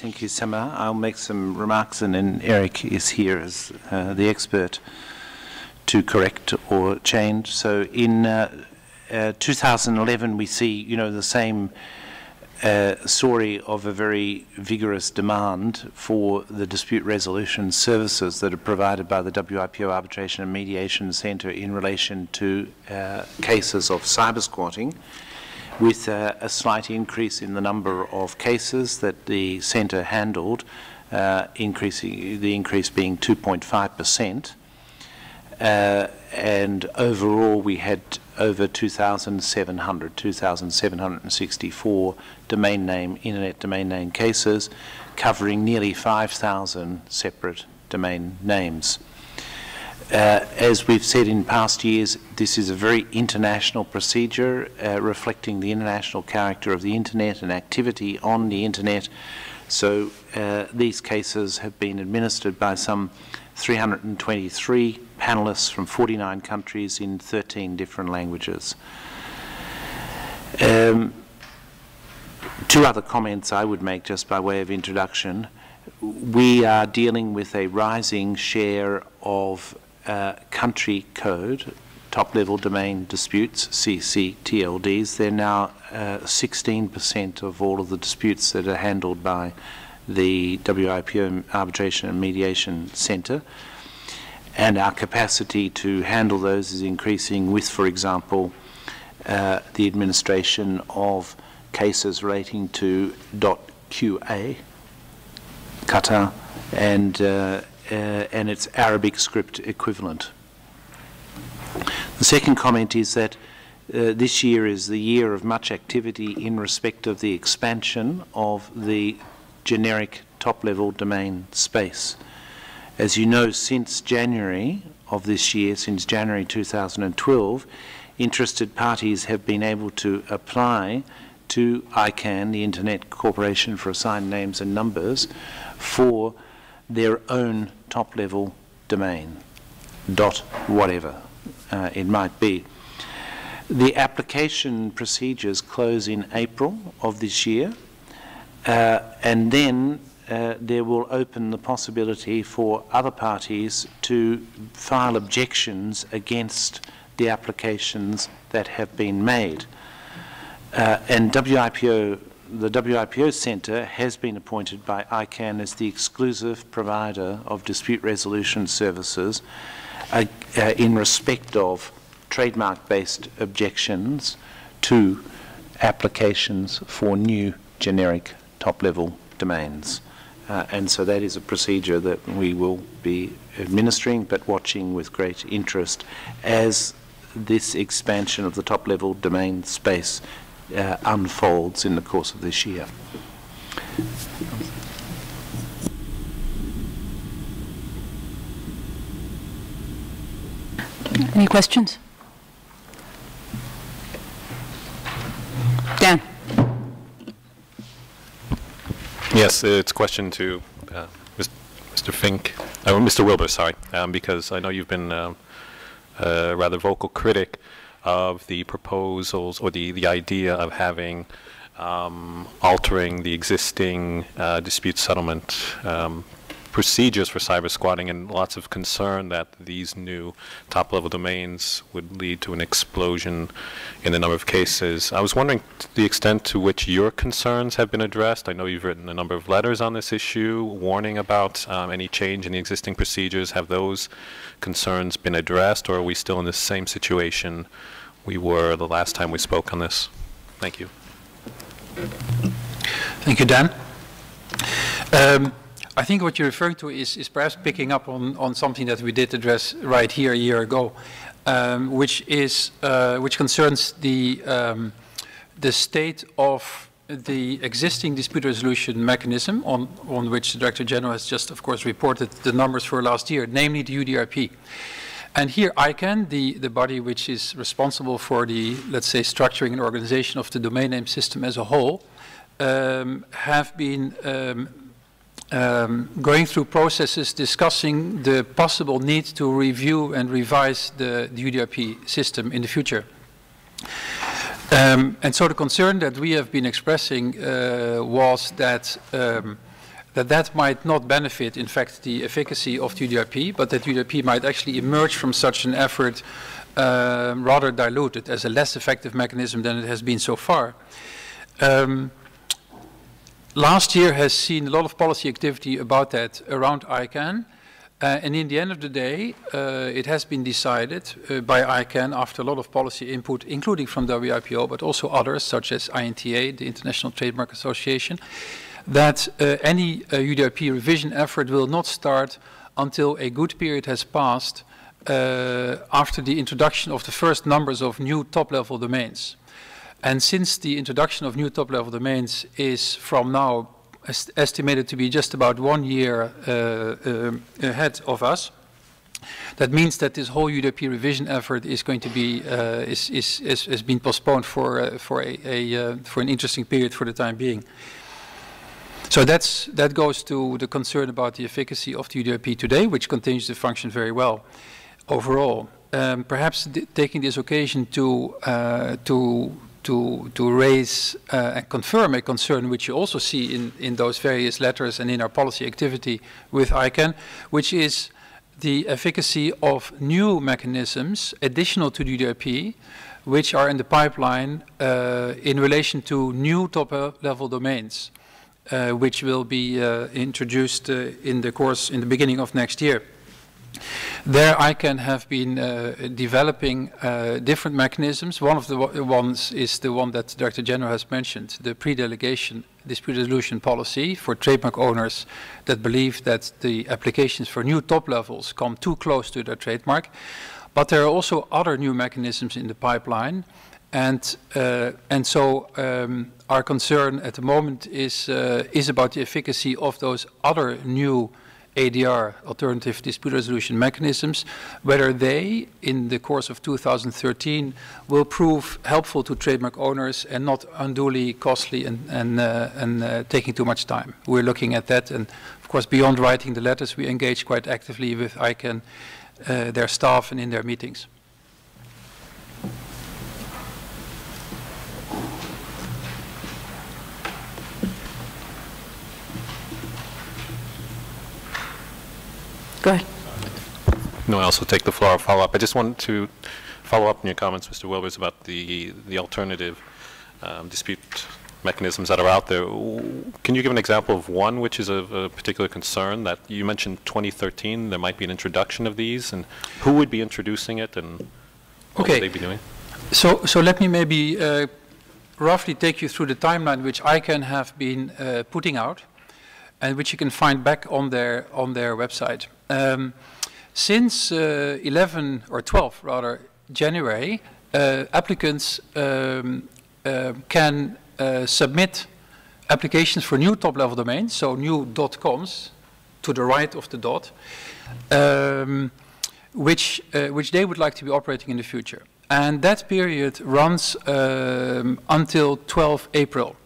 Thank you, Summer. I'll make some remarks and then Erik is here as uh, the expert to correct or change. So in uh, uh, 2011 we see, you know, the same uh, story of a very vigorous demand for the dispute resolution services that are provided by the WIPO Arbitration and Mediation Centre in relation to uh, cases of cyber squatting with a slight increase in the number of cases that the centre handled, uh, increasing, the increase being 2.5 percent. Uh, and overall, we had over 2,700, 2,764 domain name, internet domain name cases, covering nearly 5,000 separate domain names. Uh, as we've said in past years, this is a very international procedure uh, reflecting the international character of the internet and activity on the internet. So uh, these cases have been administered by some 323 panelists from 49 countries in 13 different languages. Um, two other comments I would make just by way of introduction. We are dealing with a rising share of uh, country code, top level domain disputes, CCTLDs. They're now 16% uh, of all of the disputes that are handled by the WIPO Arbitration and Mediation Centre. And our capacity to handle those is increasing with, for example, uh, the administration of cases relating to .QA, Qatar, and uh, and its Arabic script equivalent. The second comment is that uh, this year is the year of much activity in respect of the expansion of the generic top-level domain space. As you know, since January of this year, since January 2012, interested parties have been able to apply to ICANN, the Internet Corporation for Assigned Names and Numbers, for their own top level domain, dot whatever uh, it might be. The application procedures close in April of this year, uh, and then uh, there will open the possibility for other parties to file objections against the applications that have been made. Uh, and WIPO the WIPO Centre has been appointed by ICANN as the exclusive provider of dispute resolution services uh, uh, in respect of trademark-based objections to applications for new generic top-level domains. Uh, and so that is a procedure that we will be administering but watching with great interest as this expansion of the top-level domain space uh, unfolds in the course of this year. Any questions? Dan. Yes, it's a question to uh, Mr. Fink, uh, Mr. Wilber, sorry, um, because I know you've been um, a rather vocal critic of the proposals or the, the idea of having um, altering the existing uh, dispute settlement um, procedures for cyber squatting and lots of concern that these new top level domains would lead to an explosion in the number of cases. I was wondering the extent to which your concerns have been addressed. I know you've written a number of letters on this issue warning about um, any change in the existing procedures. Have those concerns been addressed or are we still in the same situation we were the last time we spoke on this? Thank you. Thank you, Dan. Um, I think what you're referring to is, is perhaps picking up on, on something that we did address right here a year ago, um, which is uh, which concerns the um, the state of the existing dispute resolution mechanism on, on which the Director General has just, of course, reported the numbers for last year, namely the UDRP. And here ICANN, the, the body which is responsible for the, let's say, structuring and organization of the domain name system as a whole, um, have been um, um, going through processes discussing the possible need to review and revise the, the UDRP system in the future. Um, and so the concern that we have been expressing uh, was that um, that that might not benefit, in fact, the efficacy of UDRP, but that UDRP might actually emerge from such an effort uh, rather diluted as a less effective mechanism than it has been so far. Um, last year has seen a lot of policy activity about that around ICANN. Uh, and in the end of the day, uh, it has been decided uh, by ICANN after a lot of policy input, including from WIPO, but also others, such as INTA, the International Trademark Association, that uh, any uh, revision effort will not start until a good period has passed uh, after the introduction of the first numbers of new top-level domains. And since the introduction of new top-level domains is from now est estimated to be just about one year uh, uh, ahead of us. That means that this whole UDRP revision effort is going to be uh, is, is, is, has been postponed for uh, for a, a uh, for an interesting period for the time being. So that's that goes to the concern about the efficacy of the UDRP today, which continues to function very well overall. Um, perhaps taking this occasion to uh, to to, to raise uh, and confirm a concern which you also see in, in those various letters and in our policy activity with ICANN, which is the efficacy of new mechanisms additional to UDRP, which are in the pipeline uh, in relation to new top-level domains, uh, which will be uh, introduced uh, in the course in the beginning of next year. There ICANN have been uh, developing uh, different mechanisms. One of the ones is the one that Director General has mentioned, the pre-delegation dispute resolution policy for trademark owners that believe that the applications for new top levels come too close to their trademark. But there are also other new mechanisms in the pipeline. And, uh, and so um, our concern at the moment is, uh, is about the efficacy of those other new ADR, alternative dispute resolution mechanisms, whether they, in the course of 2013, will prove helpful to trademark owners and not unduly costly and, and, uh, and uh, taking too much time. We're looking at that, and of course, beyond writing the letters, we engage quite actively with ICANN, uh, their staff, and in their meetings. Go ahead. No, I also take the floor. Follow up. I just wanted to follow up on your comments, Mr. Wilbers, about the the alternative um, dispute mechanisms that are out there. Can you give an example of one which is of a particular concern? That you mentioned 2013, there might be an introduction of these, and who would be introducing it, and what okay. would they be doing? So, so let me maybe uh, roughly take you through the timeline which ICANN have been uh, putting out, and which you can find back on their on their website. Um, since uh, 11 or 12 rather January, uh, applicants um, can submit applications for new top-level domains, so new dot .coms to the right of the dot, um, which uh, which they would like to be operating in the future, and that period runs um, until 12 April.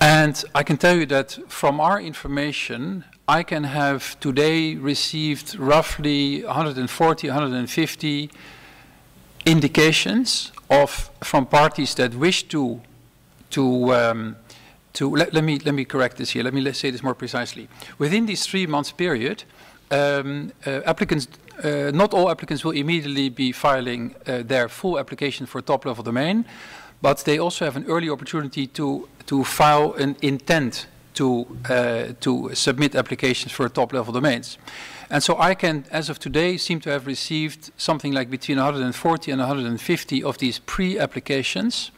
And I can tell you that from our information, ICANN have today received roughly 140, 150 indications of from parties that wish to to um, to let, let, me let me correct this here. Let me say this more precisely. Within this three months period, um, uh, applicants, uh, not all applicants will immediately be filing uh, their full application for top level domain, but they also have an early opportunity to to file an intent to, uh, to submit applications for top-level domains. And so ICANN, as of today, seem to have received something like between 140 and 150 of these pre-applications,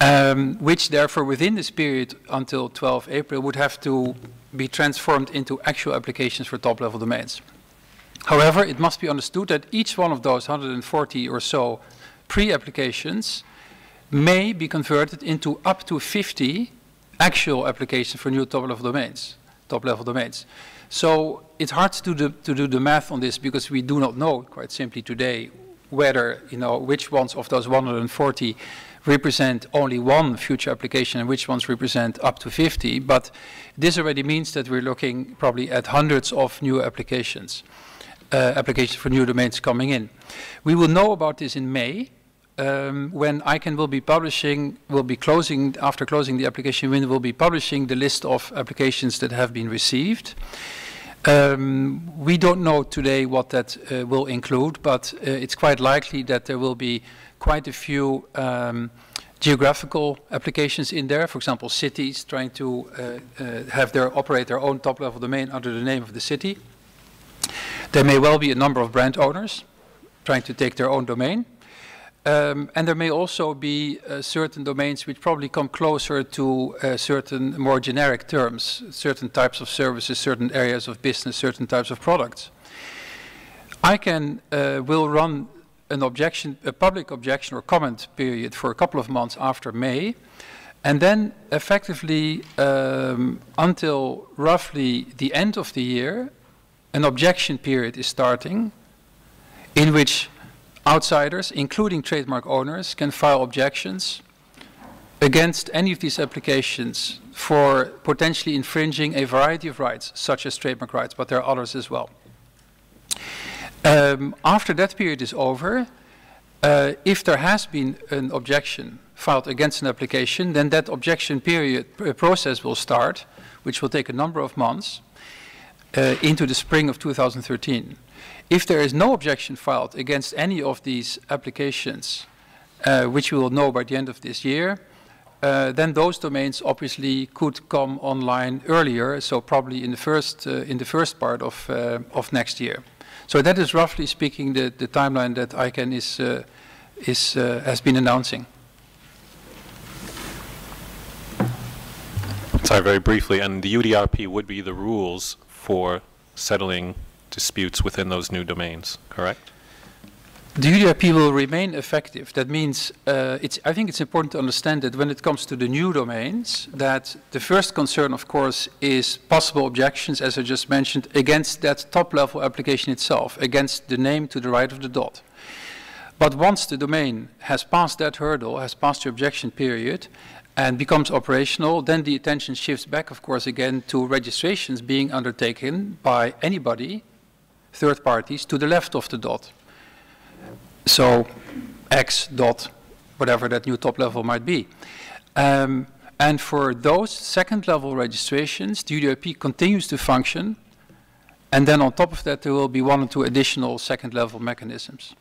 um, which therefore within this period until 12 April would have to be transformed into actual applications for top-level domains. However, it must be understood that each one of those 140 or so pre-applications may be converted into up to 50 actual application for new top-level domains, top-level domains. So it's hard to do, the, to do the math on this because we do not know, quite simply today, whether, you know, which ones of those 140 represent only one future application and which ones represent up to 50. But this already means that we're looking probably at hundreds of new applications, uh, applications for new domains coming in. We will know about this in May, um, when ICANN will be publishing, will be closing, after closing the application window, will be publishing the list of applications that have been received. Um, we don't know today what that uh, will include, but uh, it's quite likely that there will be quite a few um, geographical applications in there. For example, cities trying to uh, uh have their operate their own top-level domain under the name of the city. There may well be a number of brand owners trying to take their own domain. Um, and there may also be uh, certain domains which probably come closer to uh, certain more generic terms, certain types of services, certain areas of business, certain types of products. ICANN uh, will run an objection, a public objection or comment period for a couple of months after May, and then effectively um, until roughly the end of the year, an objection period is starting in which outsiders, including trademark owners, can file objections against any of these applications for potentially infringing a variety of rights, such as trademark rights, but there are others as well. Um, after that period is over, uh, if there has been an objection filed against an application, then that objection period uh, process will start, which will take a number of months, uh, into the spring of 2013. If there is no objection filed against any of these applications, uh, which we will know by the end of this year, uh, then those domains obviously could come online earlier, so probably in the first, uh, in the first part of, uh, of next year. So that is roughly speaking the, the timeline that ICANN is, uh, is, uh, has been announcing. Sorry, very briefly, and the UDRP would be the rules for settling disputes within those new domains, correct? The UDRP will remain effective. That means uh, I think it's important to understand that when it comes to the new domains, that the first concern, of course, is possible objections, as I just mentioned, against that top-level application itself, against the name to the right of the dot. But once the domain has passed that hurdle, has passed the objection period, and becomes operational, then the attention shifts back, of course, again to registrations being undertaken by anybody third parties to the left of the dot. So X dot, whatever that new top level might be. Um, and for those second level registrations, the UDRP continues to function. And then on top of that, there will be one or two additional second level mechanisms.